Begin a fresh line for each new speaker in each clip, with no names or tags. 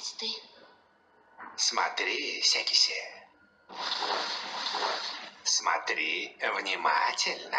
опять ты.
Смотри, Секиси. Смотри внимательно.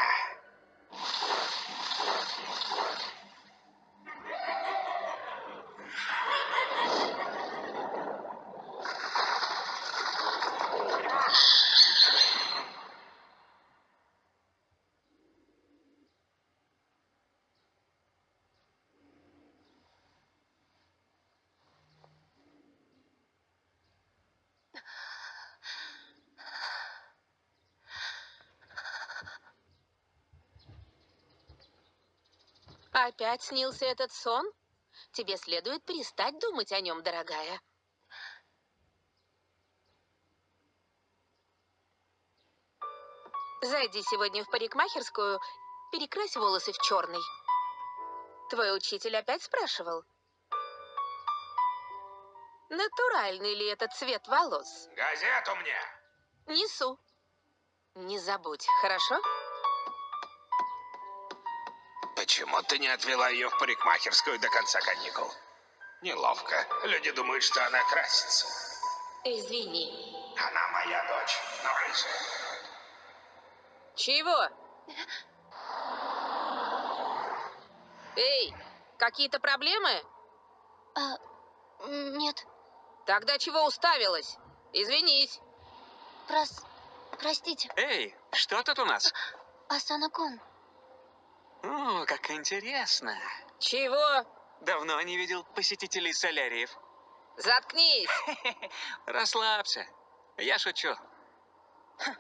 Опять снился этот сон? Тебе следует перестать думать о нем, дорогая. Зайди сегодня в парикмахерскую, перекрась волосы в черный. Твой учитель опять спрашивал? Натуральный ли этот цвет волос?
Газету мне!
Несу. Не забудь, хорошо?
Почему ты не отвела ее в парикмахерскую до конца каникул? Неловко. Люди думают, что она красится.
Извини.
Она моя дочь, но рыжая.
Чего? Эй, какие-то проблемы?
А, нет,
Тогда чего уставилась? Извинись.
прос... Простите,
Эй, что тут у нас?
Асана-кун.
О, как интересно.
Чего?
Давно не видел посетителей соляриев.
Заткнись.
Расслабься. Я шучу.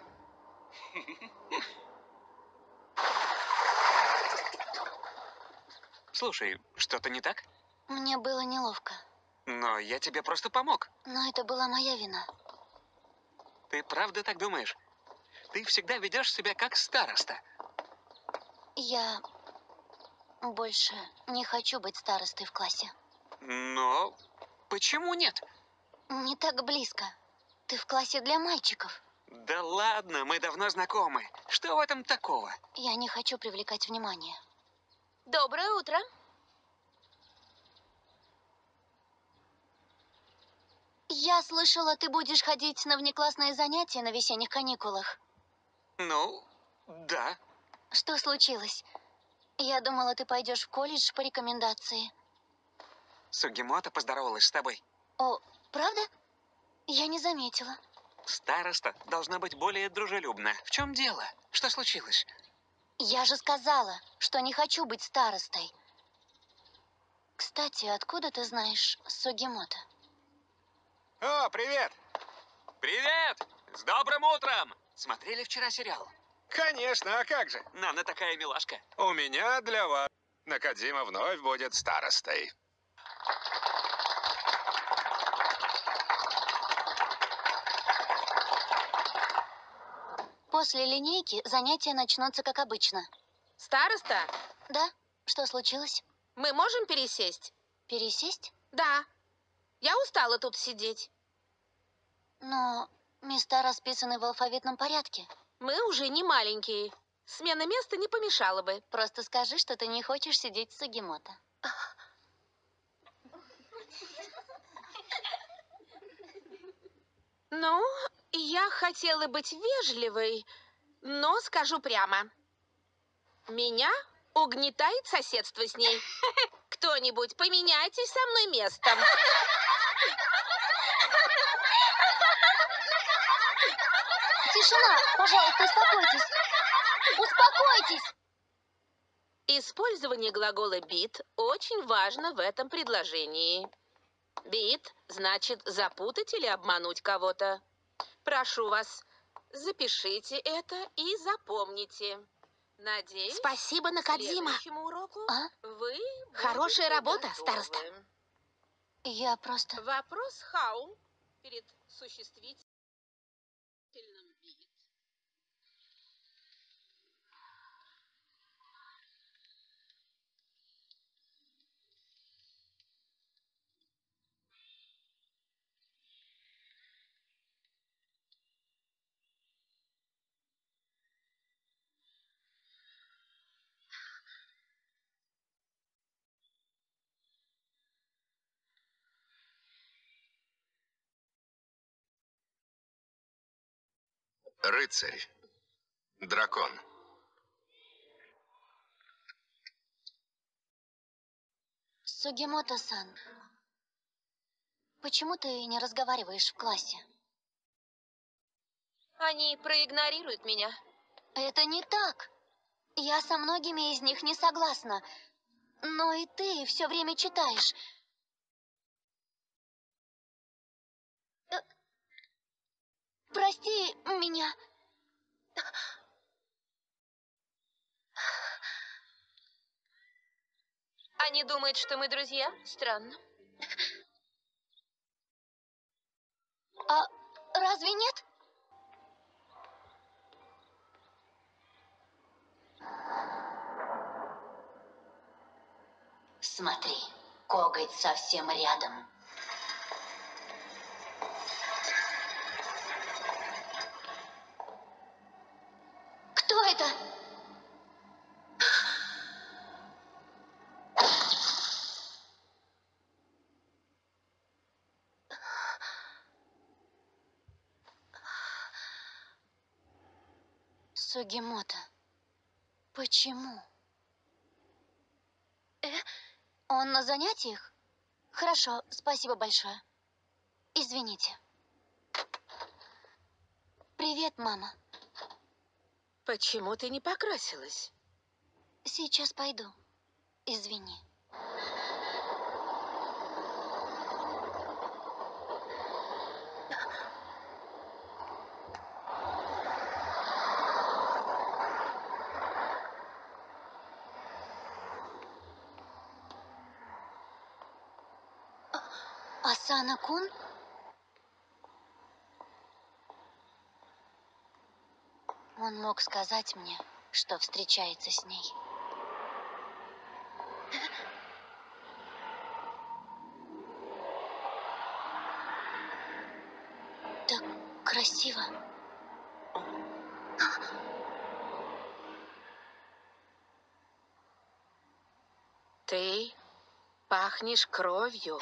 Слушай, что-то не так?
Мне было неловко,
Но я тебе просто помог.
но это была моя вина.
Ты правда так думаешь? Ты всегда ведешь себя как староста.
Я больше не хочу быть старостой в классе.
Но почему нет?
Не так близко. Ты в классе для мальчиков.
Да ладно, мы давно знакомы. Что в этом такого?
Я не хочу привлекать внимание.
Доброе утро.
Я слышала, ты будешь ходить на внеклассные занятия на весенних каникулах.
Ну, да.
Что случилось? Я думала, ты пойдешь в колледж по рекомендации.
Сугимото поздоровалась с тобой.
О, правда? Я не заметила.
Староста должна быть более дружелюбна. В чем дело? Что случилось?
Я же сказала, что не хочу быть старостой. Кстати, откуда ты знаешь Сугимото?
О, привет!
Привет! С добрым утром! Смотрели вчера сериал?
Конечно, а как же?
Нана такая милашка.
У меня для вас. Накадима вновь будет старостой.
После линейки занятия начнутся как обычно.
Староста,
Да? Что случилось?
мы можем пересесть?
Пересесть?
Да. Я устала тут сидеть.
Но места расписаны в алфавитном порядке.
Мы уже не маленькие. Смена места не помешала бы.
Просто скажи, что ты не хочешь сидеть с Сугимото.
Ну, я хотела быть вежливой, но скажу прямо. Меня угнетает соседство с ней. Кто-нибудь поменяйтесь со мной местом.
Тишина! Пожалуйста, успокойтесь! Успокойтесь!
Использование глагола «бит» очень важно в этом предложении. «Бит» значит запутать или обмануть кого-то. Прошу вас, запишите это и запомните. Надеюсь,
Спасибо, Накадзима.
уроку
А?
вы
Хорошая работа,
готовы.
староста.
Я просто...
Вопрос «хау» перед существительным
Рыцарь. Дракон.
Сугимото-сан, почему ты не разговариваешь в классе?
Они проигнорируют меня.
Это не так. Я со многими из них не согласна. Но и ты все время читаешь. Прости меня.
Они думают, что мы друзья? Странно.
А разве нет? Смотри, коготь совсем рядом. Сугимото. Почему? Э? Он на занятиях? Хорошо, спасибо большое. Извините. Привет, мама.
Почему ты не покрасилась?
Сейчас пойду. Извини. Асана Кун? Он мог сказать мне, что встречается с ней. Так красиво.
Ты пахнешь кровью.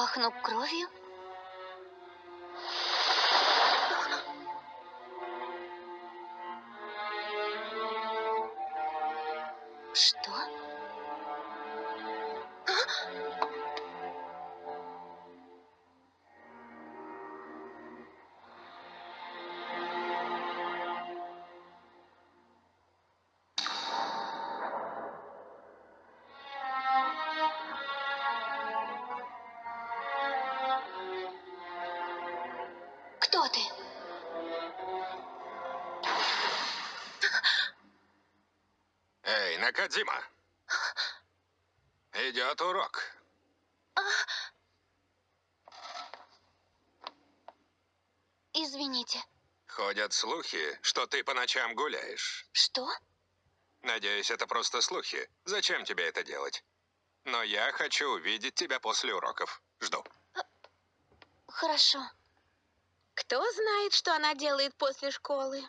Пахну кровью? Что? Кто ты?
Эй, Накадима. Идет урок.
Извините.
Ходят слухи, что ты по ночам гуляешь.
Что?
Надеюсь, это просто слухи. Зачем тебе это делать? Но я хочу увидеть тебя после уроков. Жду.
Хорошо.
Кто знает, что она делает после школы?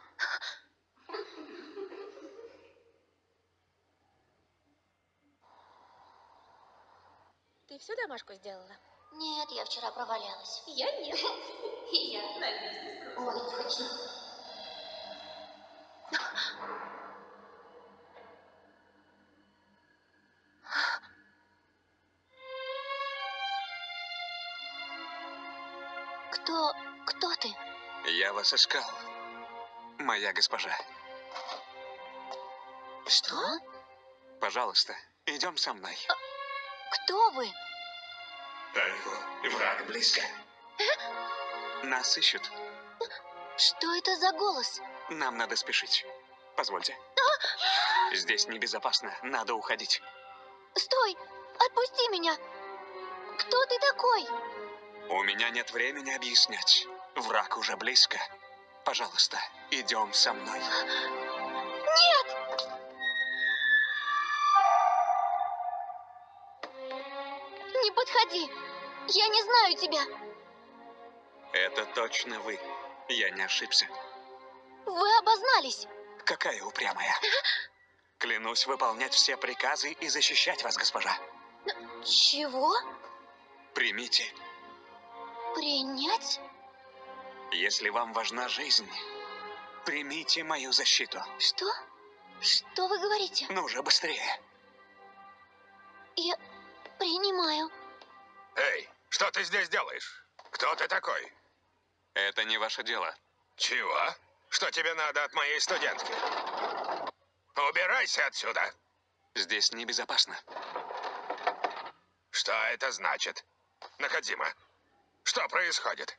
Ты всю домашку сделала?
Нет, я вчера провалялась.
Я нет.
И я. Ой, точно. Кто... кто ты?
Я вас искал, моя госпожа.
Что?
Пожалуйста, идем со мной.
Кто вы?
Таньку, враг близко. Нас ищут.
Что это за голос?
Нам надо спешить. Позвольте. Здесь небезопасно. Надо уходить.
Стой! Отпусти меня! Кто ты такой?
У меня нет времени объяснять. Враг уже близко. Пожалуйста, идем со мной.
Нет! Не подходи! Я не знаю тебя!
Это точно вы. Я не ошибся.
Вы обознались!
Какая упрямая. Клянусь выполнять все приказы и защищать вас, госпожа.
Чего?
Примите.
Принять?
Если вам важна жизнь, примите мою защиту.
Что? Что вы говорите?
Ну же, быстрее.
Я принимаю.
Эй, что ты здесь делаешь? Кто ты такой?
Это не ваше дело.
Чего? Что тебе надо от моей студентки? Убирайся отсюда.
Здесь небезопасно.
Что это значит? Накадима, что происходит?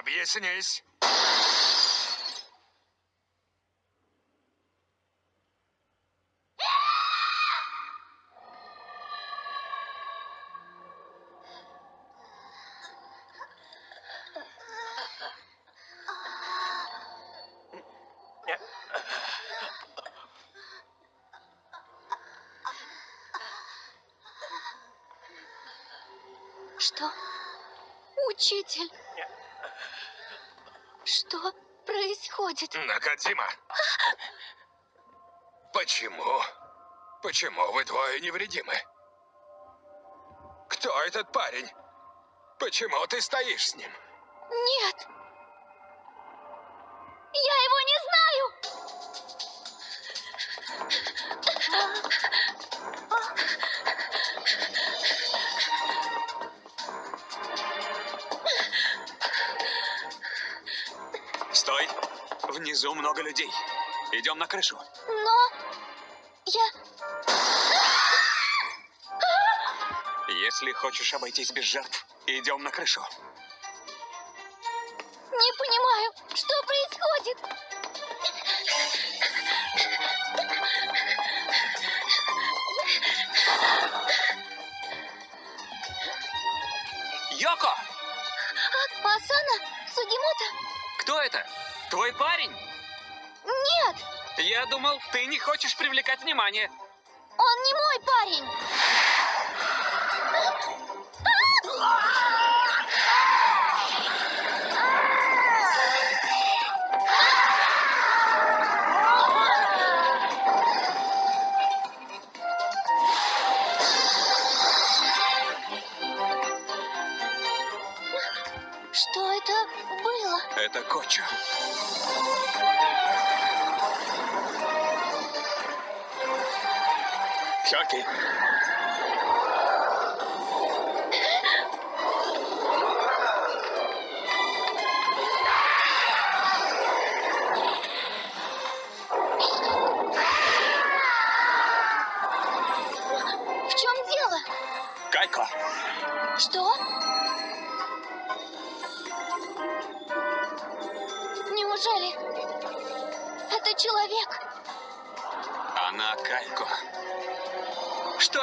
Объяснись.
Что? Учитель? Что происходит?
Накадима. Почему? Почему вы двое невредимы? Кто этот парень? Почему ты стоишь с ним?
Нет!
Внизу много людей. Идем на крышу.
Но я...
Если хочешь обойтись без жертв, идем на крышу.
Не понимаю, что происходит.
Йоко!
А, Асана? Сугимото?
Кто это? Твой парень?
Нет,
Я думал, ты не хочешь привлекать внимание.
он не мой парень. Что это было?
Это Кочо. Хёки,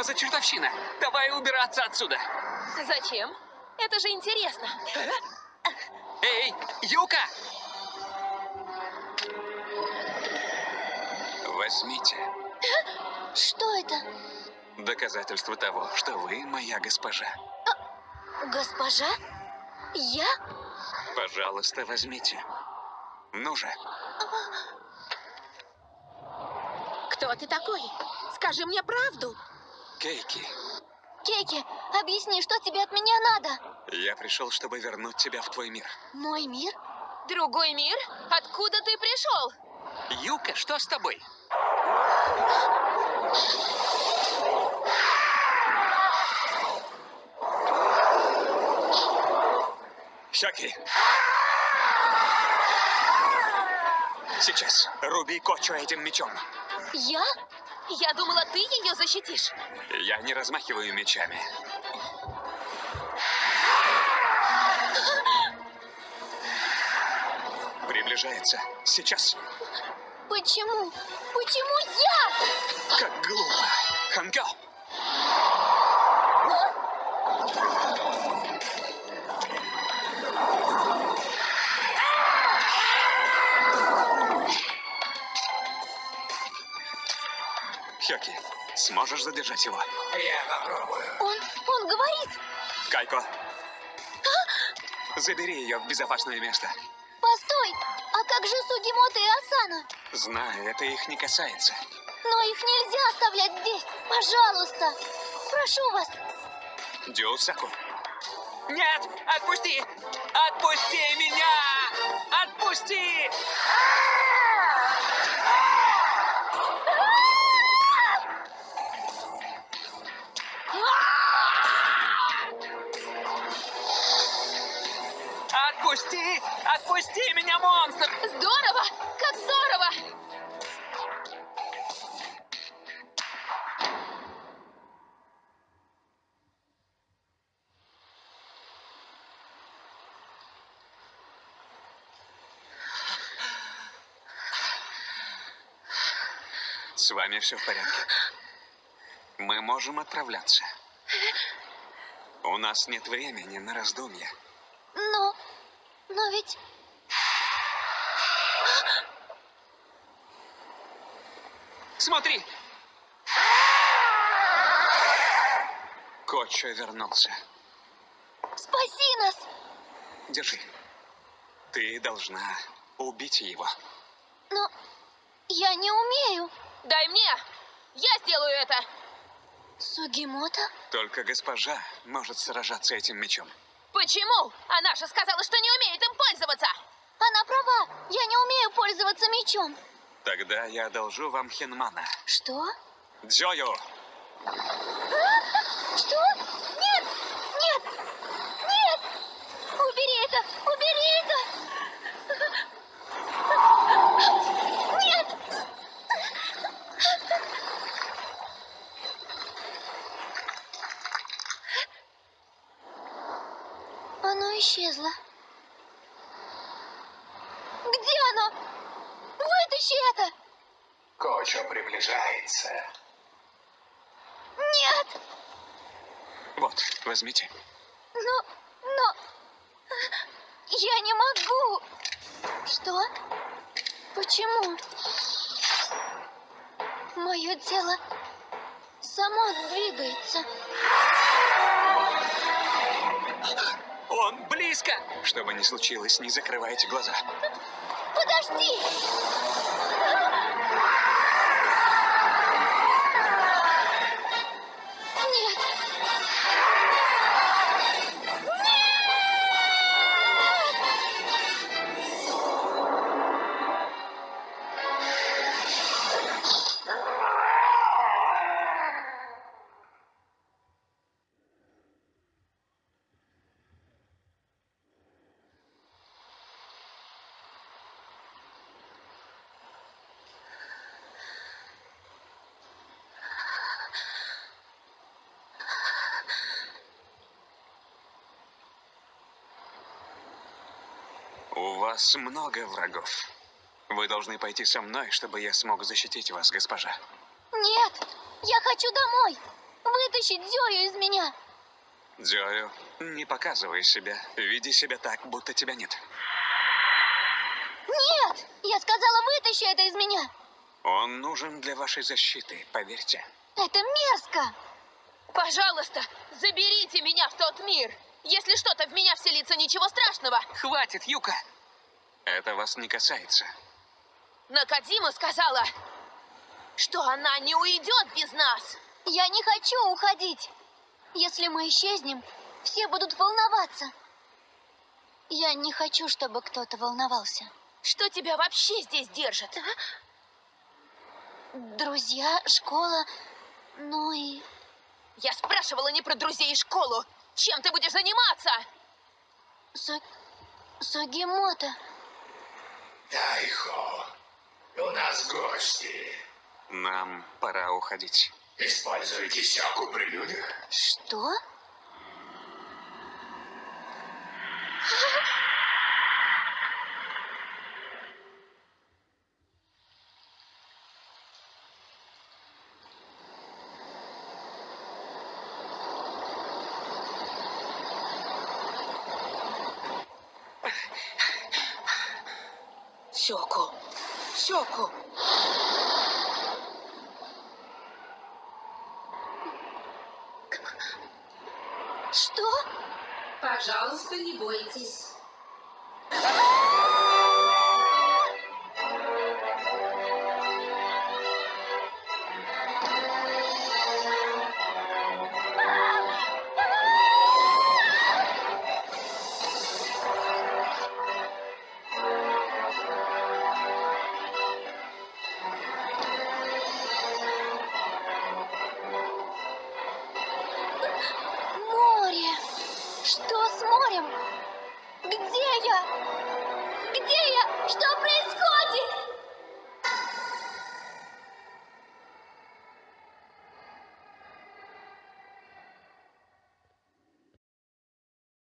за чертовщина? Давай убираться отсюда.
Зачем? Это же интересно.
Эй, Юка! Возьмите
Что это?
доказательство того, что вы моя госпожа.
Госпожа? Я?
Пожалуйста, возьмите. Ну же,
Кто ты такой? Скажи мне правду.
Кейки,
Кейки, объясни, что тебе от меня надо?
я пришел, чтобы вернуть тебя в твой мир.
Мой мир?
Другой мир? Откуда ты пришел?
Юка, что с тобой? Хёки! Сейчас руби Кочу этим мечом.
Я?
Я думала, ты ее защитишь.
Я не размахиваю мечами. Приближается. Сейчас.
Почему? Почему я?
Как глупо. Ханга! Хёки, сможешь задержать его?
Я попробую.
Он, он говорит.
Кайко, забери ее в безопасное место.
Постой, а как же Сугимото и Асана?
Знаю, это их не касается.
Но их нельзя оставлять здесь. Пожалуйста, прошу вас.
Дюсаку, Нет! Отпусти! Отпусти меня! Отпусти! Отпусти! Отпусти меня, монстр!
Здорово! Как здорово!
С вами все в порядке. Мы можем отправляться. У нас нет времени на раздумья.
Но... Ведь...
Смотри! Кочо вернулся.
Спаси нас!
Держи. Ты должна убить его.
Но... Я не умею.
Дай мне! Я сделаю это!
Сугимото?
Только госпожа может сражаться этим мечом.
Почему? Она же сказала, что не умеет им пользоваться!
Она права. Я не умею пользоваться мечом.
Тогда я одолжу вам хинмана.
Что?
Дзёю!
Что? Нет! Нет! Нет! Убери это! Убери это! Нет! Оно исчезло. Где оно? Вытащи это!
Кочо приближается.
Нет!
Вот, возьмите.
Но... но... Я не могу! Что? Почему? Мое тело само двигается.
Он близко! Что бы ни случилось, не закрывайте глаза.
Подожди!
У вас много врагов. Вы должны пойти со мной, чтобы я смог защитить вас, госпожа.
Нет! Я хочу домой! Вытащить Зою из меня!
Дзёю, не показывай себя. Веди себя так, будто тебя нет.
Нет! Я сказала, вытащи это из меня!
Он нужен для вашей защиты, поверьте.
Это мерзко!
Пожалуйста, заберите меня в тот мир! Если что-то в меня вселится, ничего страшного!
Хватит, Юка! Это вас не касается.
Накадима сказала, что она не уйдет без нас!
Я не хочу уходить. Если мы исчезнем, все будут волноваться. Я не хочу, чтобы кто-то волновался.
Что тебя вообще здесь держит?
Друзья, школа, ну и...
Я спрашивала не про друзей и школу. Чем ты будешь заниматься?
Су... Сугимото.
Тайхо, у нас гости.
Нам пора уходить.
Используйте сёку при людях.
Что?
Сёку. Сёку.
Что?